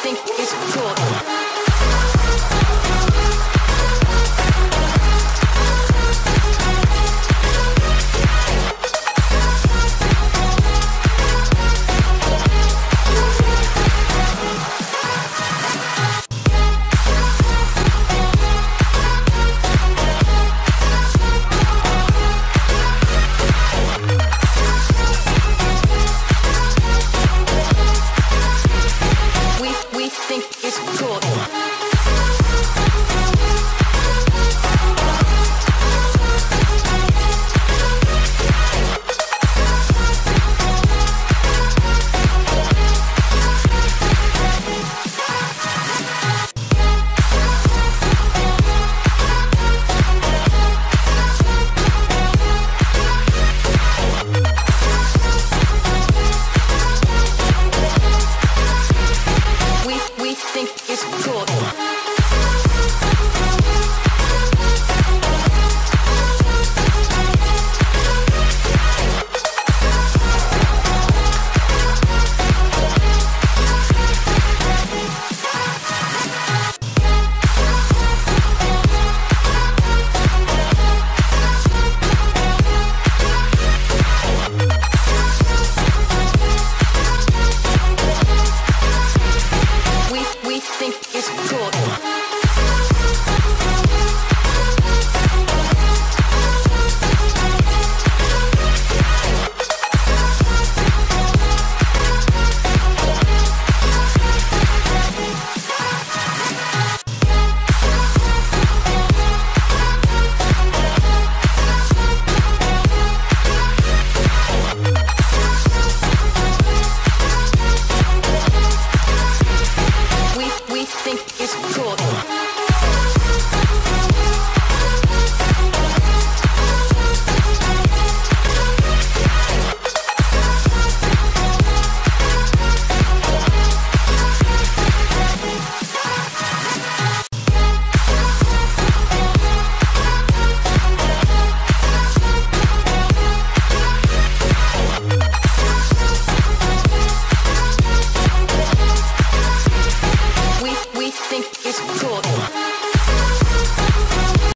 think it's cool. It's